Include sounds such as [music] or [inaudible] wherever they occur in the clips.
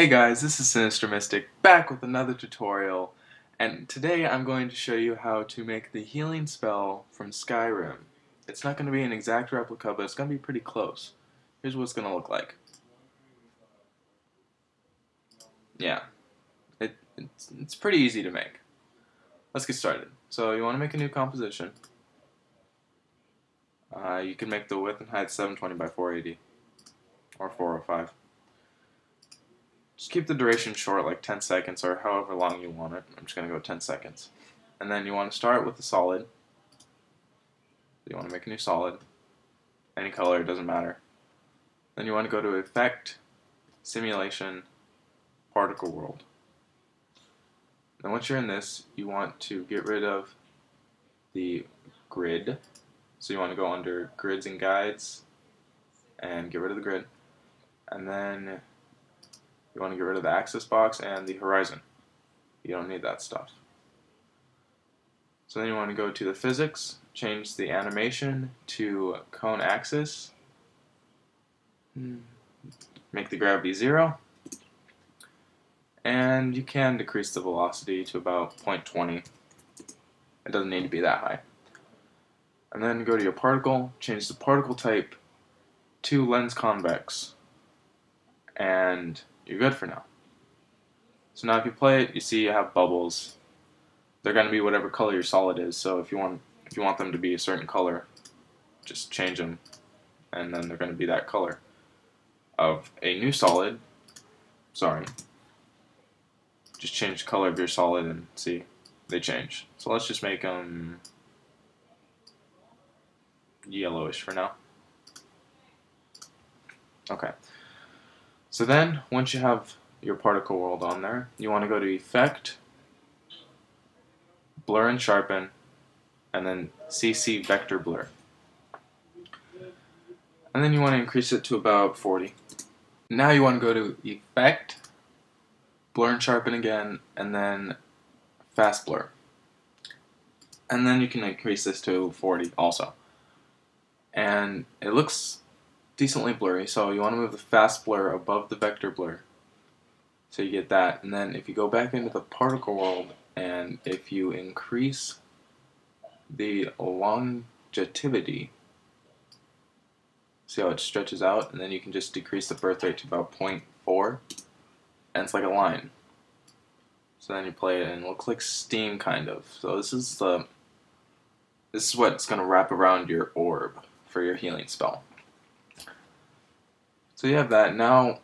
Hey guys, this is Synyster Mystic, back with another tutorial, and today I'm going to show you how to make the healing spell from Skyrim. It's not going to be an exact replica, but it's going to be pretty close. Here's what it's going to look like. Yeah, it, it's, it's pretty easy to make. Let's get started. So you want to make a new composition. Uh, you can make the width and height 720 by 480 or 405. Just keep the duration short, like 10 seconds or however long you want it. I'm just going to go 10 seconds. And then you want to start with the solid. You want to make a new solid. Any color, doesn't matter. Then you want to go to Effect, Simulation, Particle World. Then once you're in this, you want to get rid of the grid. So you want to go under Grids and Guides and get rid of the grid. And then you want to get rid of the axis box and the horizon. You don't need that stuff. So then you want to go to the physics, change the animation to cone axis, hmm. make the gravity zero, and you can decrease the velocity to about 0.20. It doesn't need to be that high. And then go to your particle, change the particle type to lens convex, and you're good for now. So now if you play it, you see you have bubbles. They're going to be whatever color your solid is. So if you want if you want them to be a certain color, just change them, and then they're going to be that color. Of a new solid, sorry, just change the color of your solid and see they change. So let's just make them yellowish for now. Okay. So then, once you have your particle world on there, you want to go to Effect, Blur and Sharpen, and then CC Vector Blur. And then you want to increase it to about 40. Now you want to go to Effect, Blur and Sharpen again, and then Fast Blur. And then you can increase this to 40 also. And it looks decently blurry, so you want to move the fast blur above the vector blur. So you get that, and then if you go back into the particle world, and if you increase the longevity, see how it stretches out, and then you can just decrease the birth rate to about 0.4, and it's like a line. So then you play it, and it looks like steam, kind of. So this is the this is what's going to wrap around your orb for your healing spell. So you have that. Now,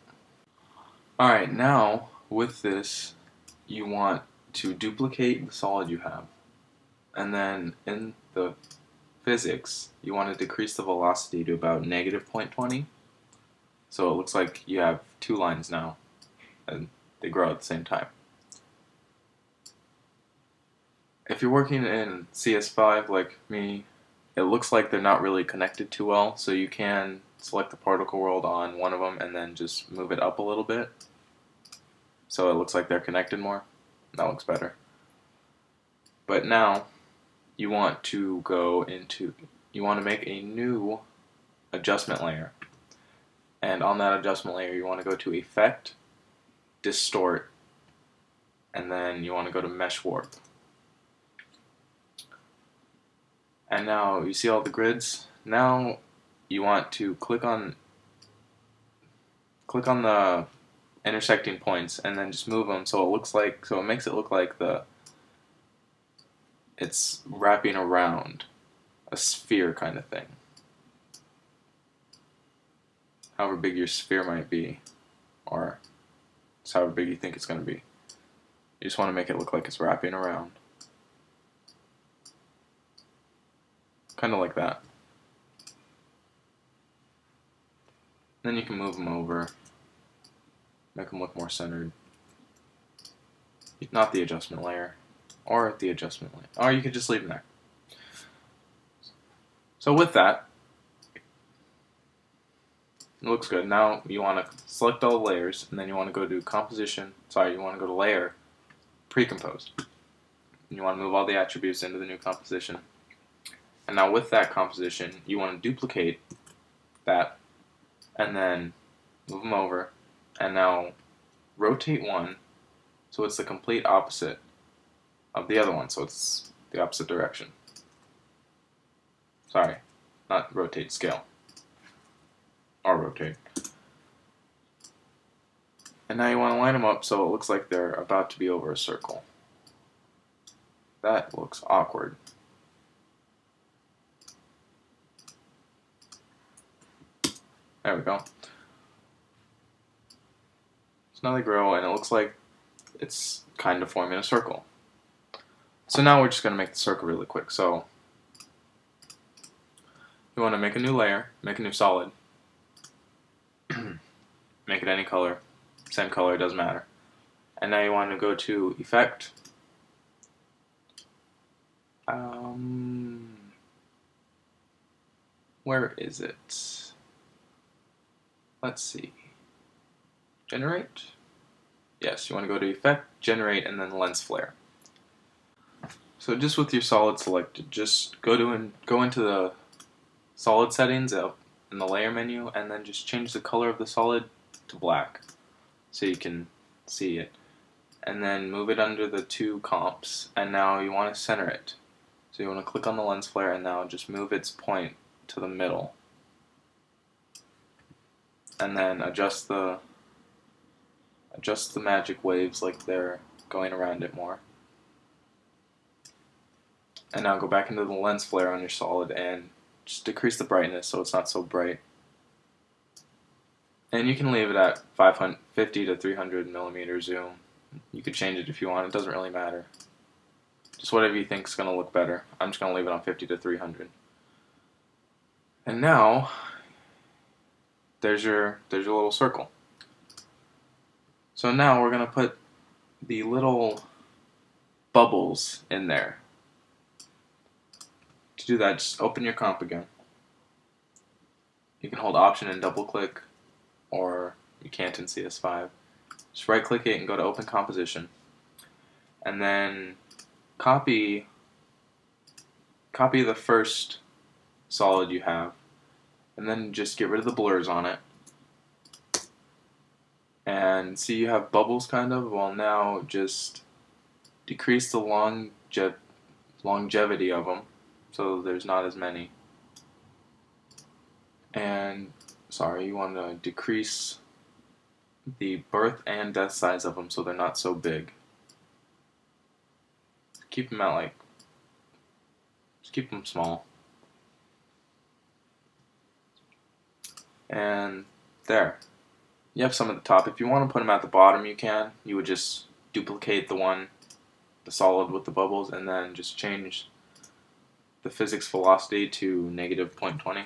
alright, now with this, you want to duplicate the solid you have. And then in the physics, you want to decrease the velocity to about negative 0.20. So it looks like you have two lines now, and they grow at the same time. If you're working in CS5 like me, it looks like they're not really connected too well, so you can select the particle world on one of them and then just move it up a little bit so it looks like they're connected more. That looks better. But now you want to go into, you want to make a new adjustment layer. And on that adjustment layer you want to go to Effect, Distort, and then you want to go to Mesh Warp. And now you see all the grids? Now you want to click on click on the intersecting points and then just move them so it looks like so it makes it look like the it's wrapping around a sphere kind of thing. However big your sphere might be or however big you think it's going to be. You just want to make it look like it's wrapping around. Kind of like that Then you can move them over, make them look more centered. Not the adjustment layer, or the adjustment layer. Or you could just leave them there. So with that, it looks good. Now you want to select all the layers, and then you want to go to Composition, sorry, you want to go to Layer, Pre-Composed. You want to move all the attributes into the new composition. And now with that composition, you want to duplicate that and then move them over, and now rotate one so it's the complete opposite of the other one, so it's the opposite direction. Sorry, not rotate, scale. Or rotate. And now you want to line them up so it looks like they're about to be over a circle. That looks awkward. There we go. So now they grow and it looks like it's kind of forming a circle. So now we're just going to make the circle really quick. So you want to make a new layer, make a new solid, [clears throat] make it any color, same color, doesn't matter. And now you want to go to Effect, um, where is it? Let's see. Generate? Yes, you want to go to Effect, Generate, and then Lens Flare. So just with your solid selected, just go to and go into the solid settings in the layer menu, and then just change the color of the solid to black, so you can see it. And then move it under the two comps, and now you want to center it. So you want to click on the lens flare, and now just move its point to the middle. And then adjust the adjust the magic waves like they're going around it more. And now go back into the lens flare on your solid and just decrease the brightness so it's not so bright. And you can leave it at 550 to 300 millimeter zoom. You could change it if you want, it doesn't really matter. Just whatever you think is going to look better. I'm just going to leave it on 50 to 300. And now, there's your, there's your little circle. So now we're going to put the little bubbles in there. To do that, just open your comp again. You can hold Option and double click, or you can't in CS5. Just right click it and go to Open Composition. And then copy copy the first solid you have, and then just get rid of the blurs on it. And see you have bubbles kind of well now just decrease the longe longevity of them so there's not as many. And sorry you want to decrease the birth and death size of them so they're not so big. Keep them at like just keep them small and there you have some at the top. If you want to put them at the bottom, you can. You would just duplicate the one, the solid with the bubbles, and then just change the physics velocity to negative 0.20.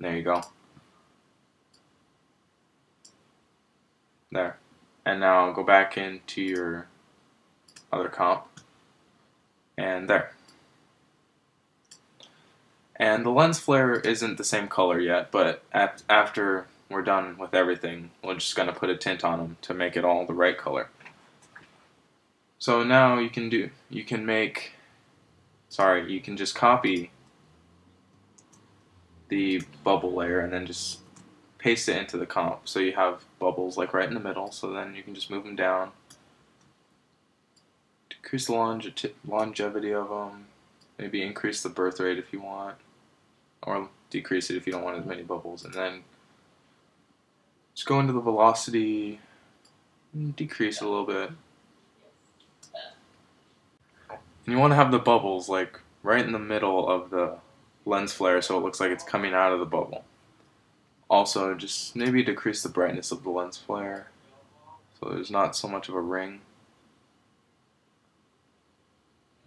There you go. There. And now go back into your other comp. And there. And the lens flare isn't the same color yet, but after we're done with everything. We're just going to put a tint on them to make it all the right color. So now you can do, you can make, sorry, you can just copy the bubble layer and then just paste it into the comp. So you have bubbles like right in the middle, so then you can just move them down. Decrease the longe longevity of them, maybe increase the birth rate if you want, or decrease it if you don't want as many bubbles, and then just go into the velocity, mm, decrease it a little bit. And you want to have the bubbles like right in the middle of the lens flare so it looks like it's coming out of the bubble. Also, just maybe decrease the brightness of the lens flare so there's not so much of a ring.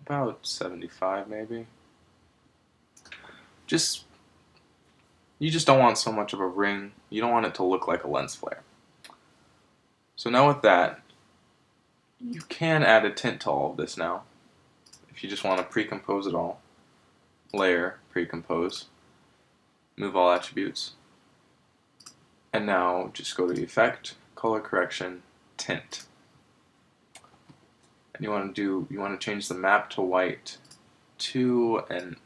About 75 maybe. Just you just don't want so much of a ring. You don't want it to look like a lens flare. So now with that, you can add a tint to all of this now. If you just want to pre-compose it all. Layer, pre-compose. Move all attributes. And now just go to the Effect, Color Correction, Tint. And you want to do, you want to change the map to white to an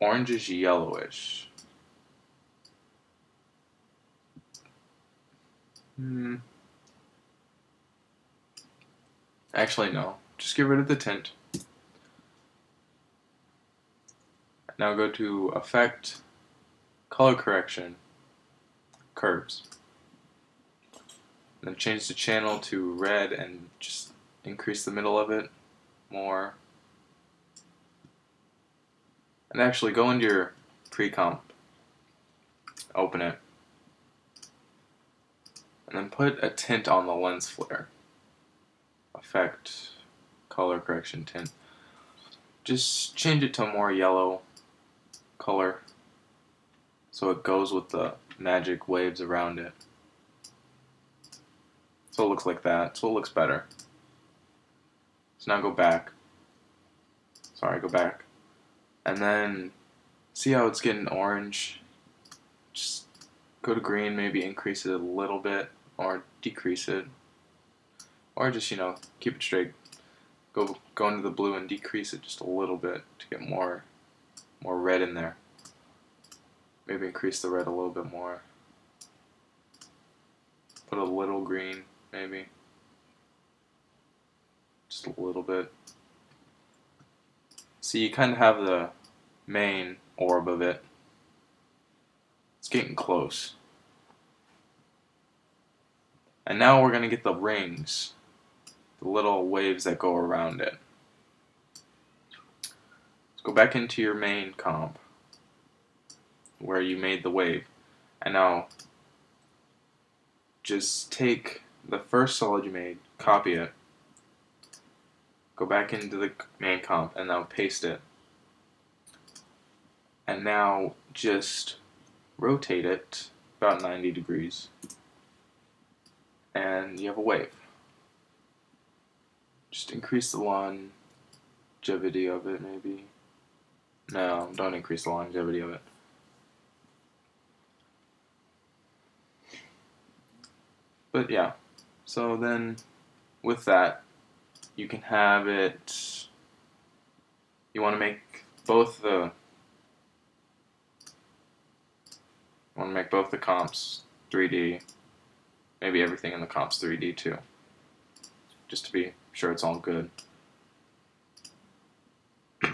orangish yellowish. Hmm. Actually, no. Just get rid of the tint. Now go to Effect, Color Correction, Curves. Then change the channel to red and just increase the middle of it more. And actually go into your pre-comp, open it, and then put a tint on the lens flare. Effect, color correction tint. Just change it to a more yellow color so it goes with the magic waves around it. So it looks like that. So it looks better. So now go back. Sorry, go back. And then see how it's getting orange? Just go to green, maybe increase it a little bit or decrease it. Or just, you know, keep it straight. Go go into the blue and decrease it just a little bit to get more more red in there. Maybe increase the red a little bit more. Put a little green maybe. Just a little bit. So you kind of have the main orb of it. It's getting close. And now we're going to get the rings. The little waves that go around it. Let's go back into your main comp. Where you made the wave. And now just take the first solid you made, copy it, go back into the main comp, and now paste it. And now just rotate it about 90 degrees. And you have a wave. Just increase the longevity of it, maybe. No, don't increase the longevity of it. But yeah. So then with that, you can have it, you want to make both the, want to make both the comps 3D, maybe everything in the comps 3D too, just to be sure it's all good. [clears throat]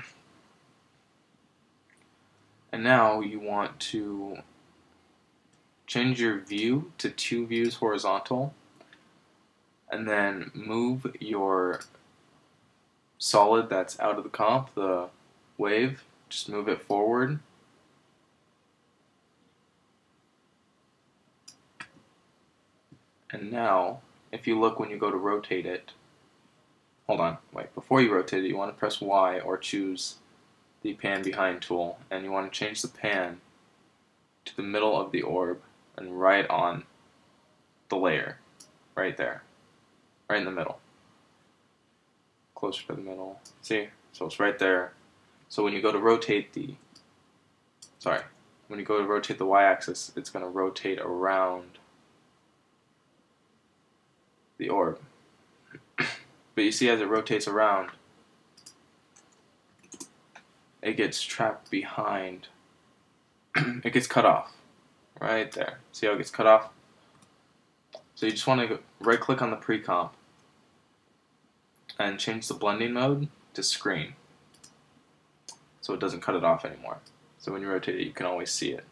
and now you want to change your view to two views horizontal and then move your solid that's out of the comp, the wave, just move it forward. And now, if you look when you go to rotate it, hold on, wait, before you rotate it, you want to press Y or choose the pan behind tool, and you want to change the pan to the middle of the orb and right on the layer, right there right in the middle. Closer to the middle. See? So it's right there. So when you go to rotate the, sorry, when you go to rotate the y-axis, it's going to rotate around the orb. but you see as it rotates around, it gets trapped behind, [clears throat] it gets cut off. Right there. See how it gets cut off? So you just want to right click on the pre-comp and change the blending mode to screen so it doesn't cut it off anymore. So when you rotate it, you can always see it.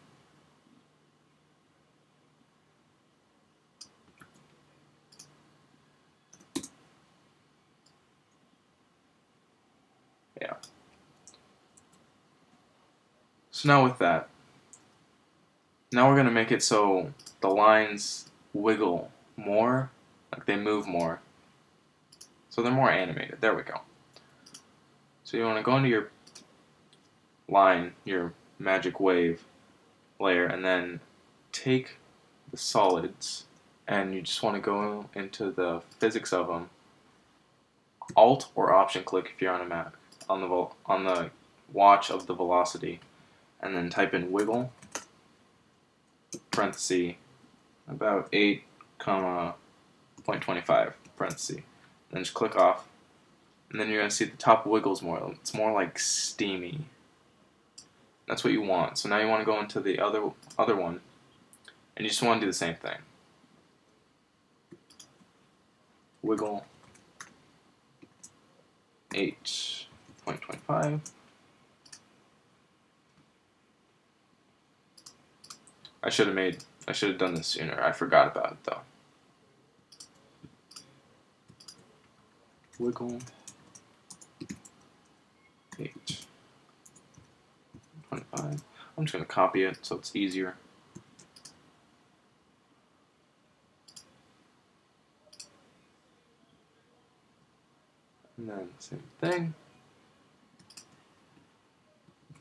Yeah. So now with that, now we're going to make it so the lines wiggle more, like they move more. So they're more animated. There we go. So you want to go into your line, your magic wave layer, and then take the solids, and you just want to go into the physics of them. Alt or Option click if you're on a Mac on the on the watch of the velocity, and then type in wiggle parenthesis about eight comma point twenty five parenthesis then just click off. And then you're going to see the top wiggles more. It's more like steamy. That's what you want. So now you want to go into the other other one, and you just want to do the same thing. Wiggle. 8.25. I should have made, I should have done this sooner. I forgot about it though. Wiggle. 8. 25. I'm just going to copy it so it's easier. And then same thing.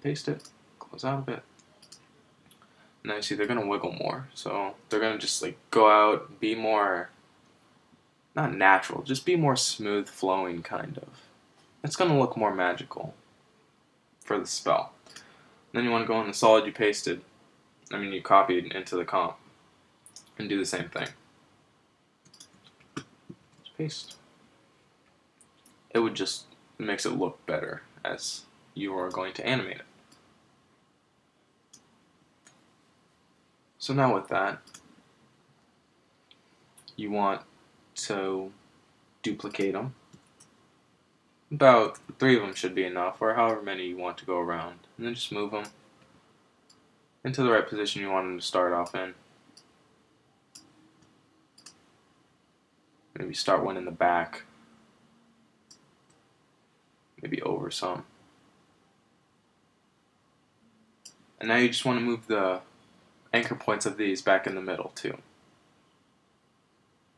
Paste it, close out of it. Now you see they're gonna wiggle more. So they're gonna just like go out, be more not natural, just be more smooth flowing kind of. It's gonna look more magical for the spell. Then you want to go in the solid you pasted, I mean you copied into the comp, and do the same thing. Just paste it would just makes it look better as you are going to animate it. So now with that, you want to duplicate them. About three of them should be enough, or however many you want to go around. And then just move them into the right position you want them to start off in. Maybe start one in the back maybe over some. And now you just want to move the anchor points of these back in the middle too.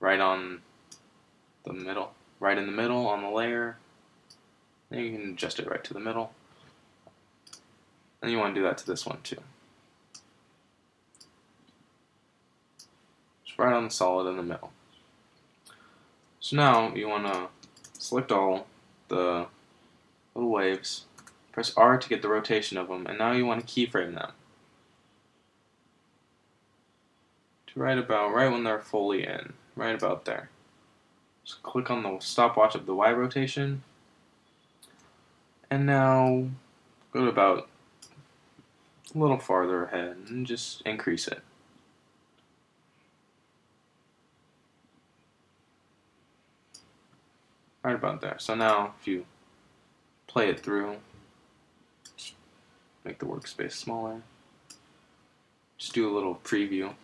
Right on the middle, right in the middle on the layer. Then you can adjust it right to the middle. And you want to do that to this one too. Just right on the solid in the middle. So now you want to select all the little waves. Press R to get the rotation of them, and now you want to keyframe them. To right about, right when they're fully in, right about there. Just click on the stopwatch of the Y rotation, and now go to about a little farther ahead and just increase it. Right about there. So now if you play it through. Make the workspace smaller. Just do a little preview.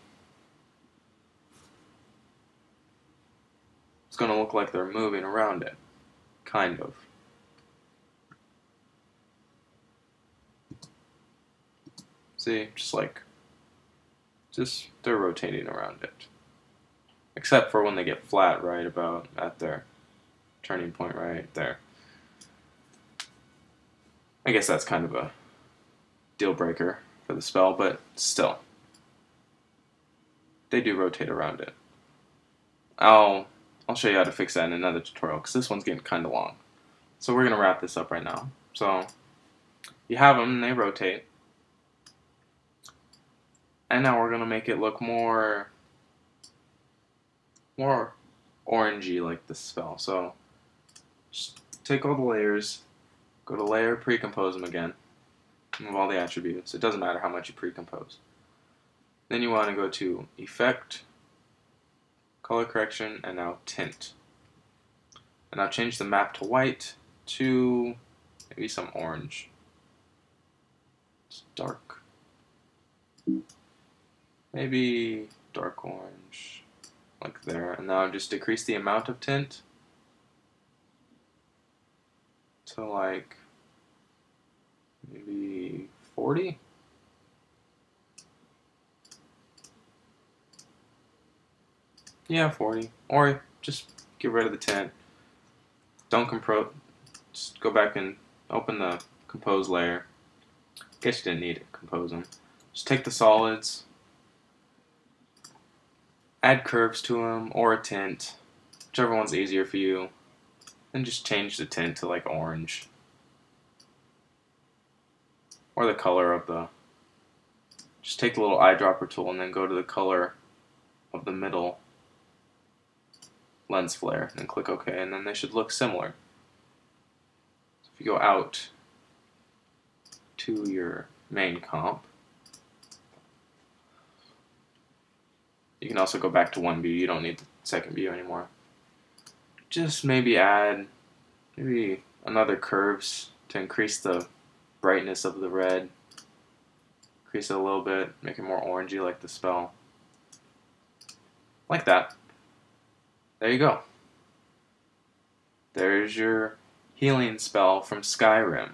Going to look like they're moving around it. Kind of. See, just like, just, they're rotating around it. Except for when they get flat right about at their turning point right there. I guess that's kind of a deal breaker for the spell, but still. They do rotate around it. I'll I'll show you how to fix that in another tutorial because this one's getting kind of long. So we're gonna wrap this up right now. So you have them and they rotate, and now we're gonna make it look more more orangey like the spell. So just take all the layers, Go to Layer, Pre-Compose them again. Move all the attributes. It doesn't matter how much you pre-compose. Then you want to go to Effect, Color Correction, and now Tint. And now change the map to white to maybe some orange. It's dark. Maybe dark orange, like there. And now I've just decrease the amount of tint to like maybe 40. Yeah, 40. Or just get rid of the tint. Don't compose. Just go back and open the compose layer. Guess you didn't need to compose them. Just take the solids, add curves to them or a tint, whichever one's easier for you. and just change the tint to like orange. Or the color of the... Just take the little eyedropper tool and then go to the color of the middle lens flare and click OK and then they should look similar. So if you go out to your main comp, you can also go back to one view. You don't need the second view anymore just maybe add maybe another curves to increase the brightness of the red. Increase it a little bit, make it more orangey like the spell. Like that. There you go. There's your healing spell from Skyrim.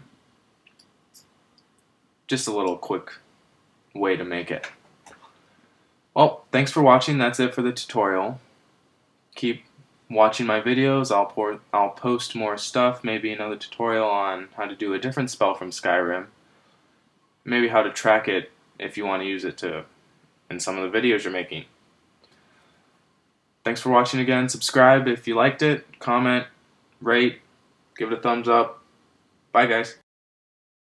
Just a little quick way to make it. Well, thanks for watching. That's it for the tutorial. Keep watching my videos. I'll pour, I'll post more stuff, maybe another tutorial on how to do a different spell from Skyrim. Maybe how to track it if you want to use it to in some of the videos you're making. Thanks for watching again. Subscribe if you liked it. Comment, rate, give it a thumbs up. Bye guys.